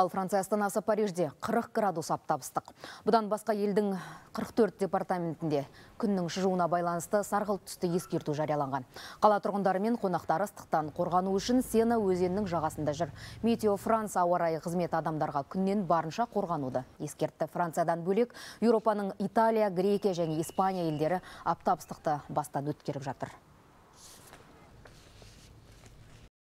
Ал Франция астанасы Парижде 40 градус аптап ыстық. Бұдан басқа елдің 44 департаментінде күннің шыжуына байланысты сарғылт түсті ескерту жарияланған. Қала тұрғындары мен қонақтары ыстықтан қорғану үшін Сена өзенінің жағасында жүр. Метео Франс ауа райы қызметі адамдарға күннен барынша қорғануды ескертті. Франциядан бөлек Еуропаның Италия, Грекия және Испания елдері аптап ыстықты бастан өткеріп жатыр.